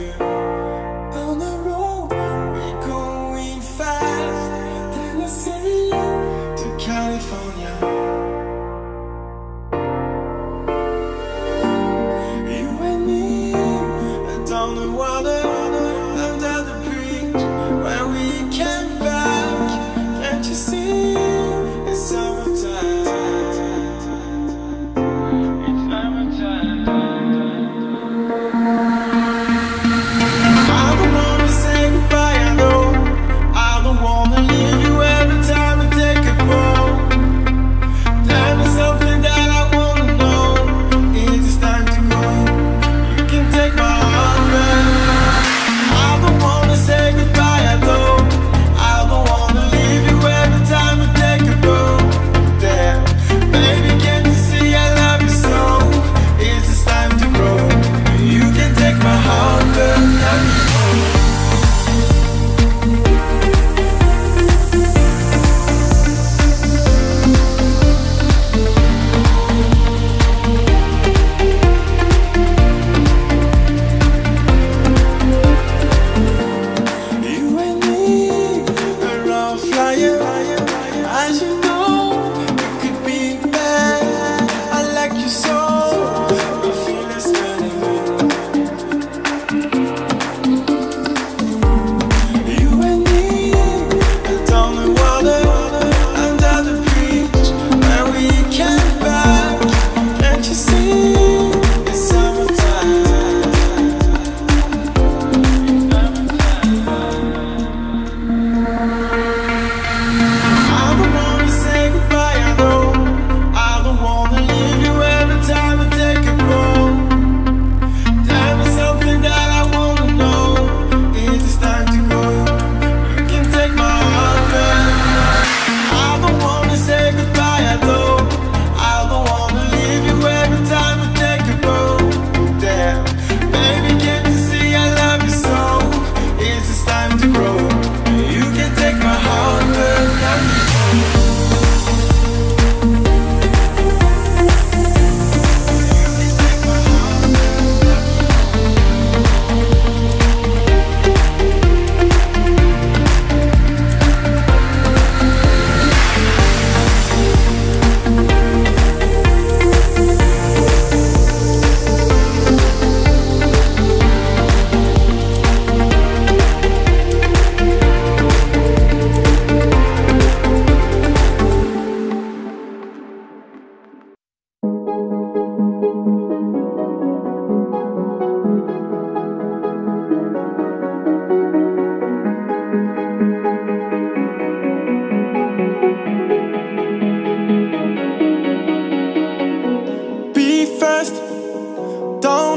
you.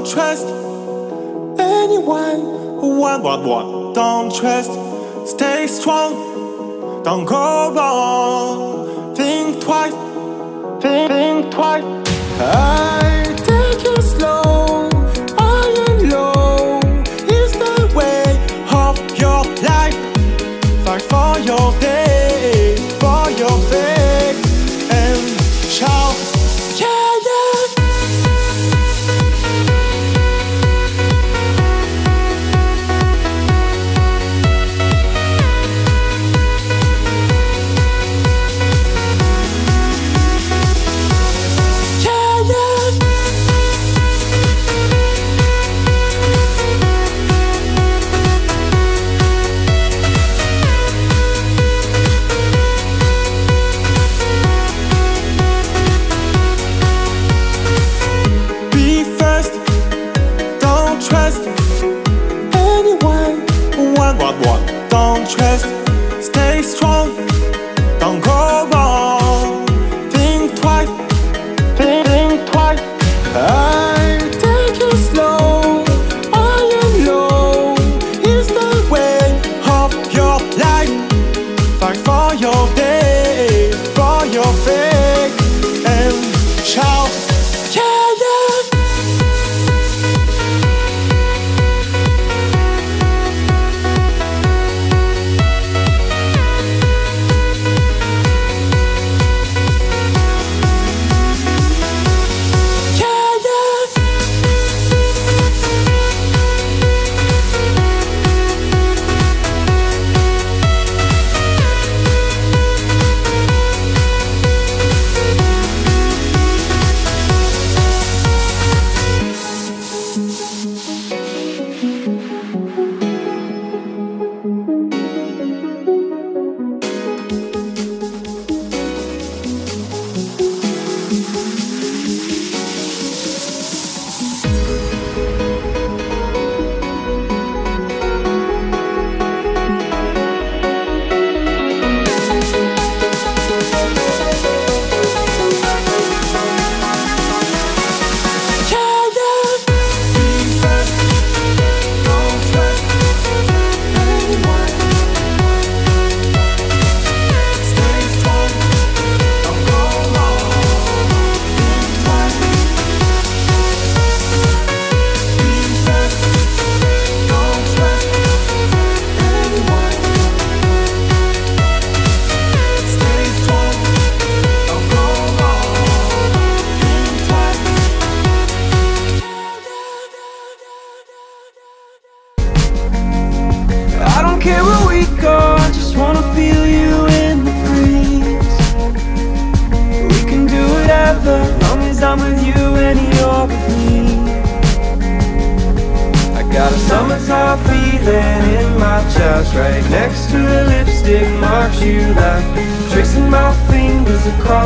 Don't trust anyone. What, what, what? Don't trust, stay strong, don't go wrong. Think twice, think, think twice. I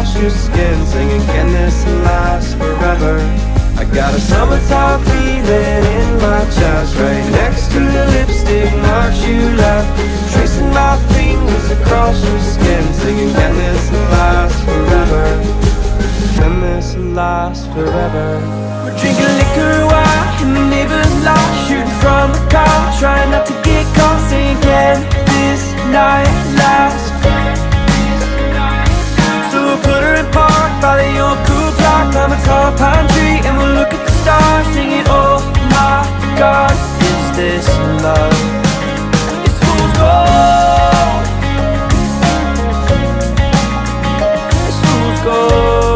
across your skin, singing, Can this last forever? I got a summertime feeling in my chest Right next to the lipstick marks you left Tracing my fingers across your skin Singing, can this last forever? Can this last forever? We're drinking liquor while the neighbor's lot Shooting from the car, trying not to get caught Singing, can this night last? The old cool clock Climb a tall pine tree and we'll look at the stars Singing, oh my God, is this love? It's fool's gold. It's fool's gold.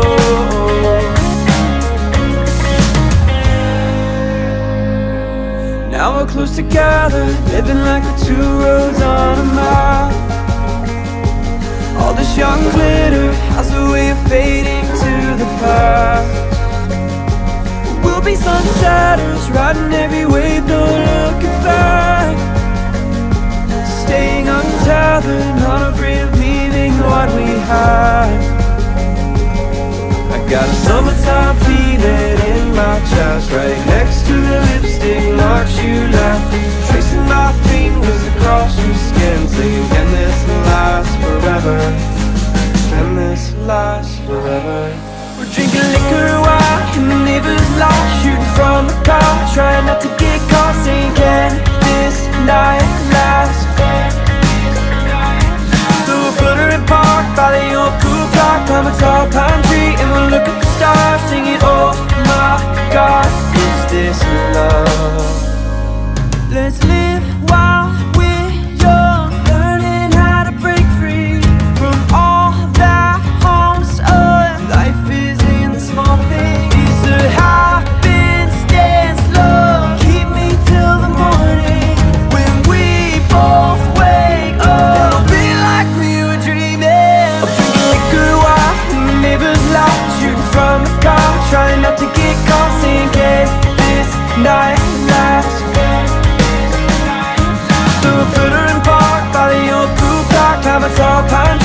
Now we're close together Living like the two roads on a map all this young glitter fading to the past. We'll be sun shatters riding every wave, no looking back. Staying untethered, not afraid of leaving what we had. I got a summertime feeling in my chest Right next to the lipstick marks you left. Tracing my fingers across your skin Saying, can this last forever? Can this lasts forever We're drinking liquor while in the neighbor's lot Shooting from the car, trying not to get caught Saying can this night last So we'll put her in park by the old pool clock Climb a tall pine tree and we'll look at the stars Singing oh my god, is this love? Let's kein